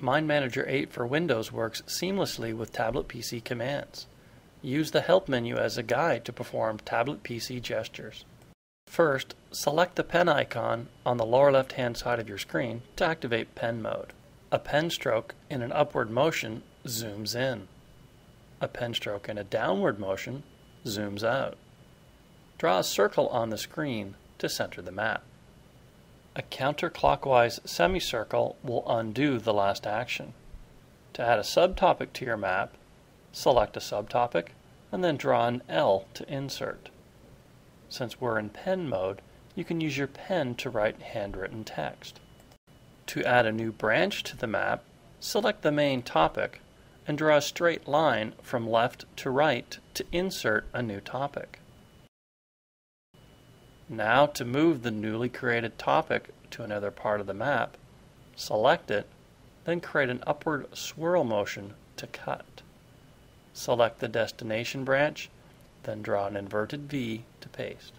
MindManager 8 for Windows works seamlessly with tablet PC commands. Use the Help menu as a guide to perform tablet PC gestures. First, select the pen icon on the lower left hand side of your screen to activate pen mode. A pen stroke in an upward motion zooms in. A pen stroke in a downward motion zooms out. Draw a circle on the screen to center the map. A counterclockwise semicircle will undo the last action. To add a subtopic to your map, select a subtopic and then draw an L to insert. Since we're in pen mode, you can use your pen to write handwritten text. To add a new branch to the map, select the main topic and draw a straight line from left to right to insert a new topic. Now to move the newly created topic to another part of the map, select it, then create an upward swirl motion to cut. Select the destination branch, then draw an inverted V to paste.